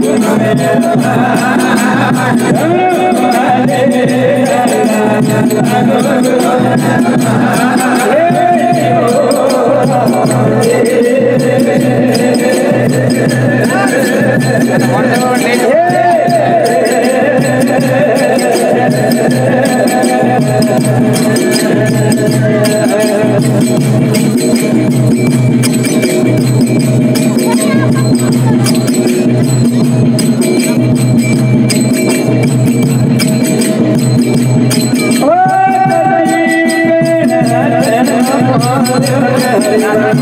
I'm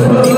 Oh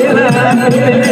Yeah.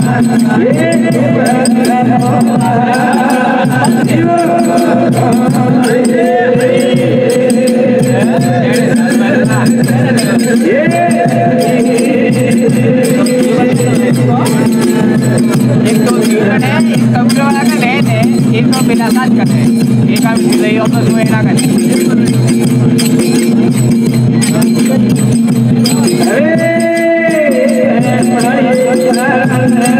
तो एक तो बिना साथ करते एक आप सही हो तो सुना कर Amen.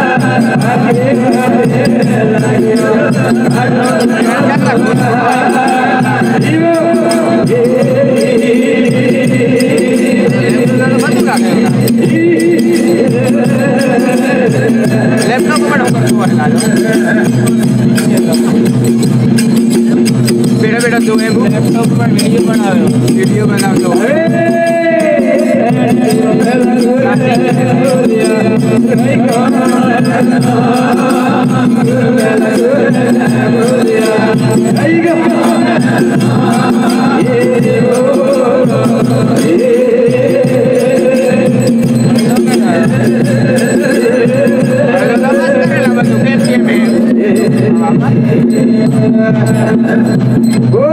बेटा बेटा दो है वो लैपटॉप पर वीडियो बना रहे हो वीडियो बना दो Hey, go! Good.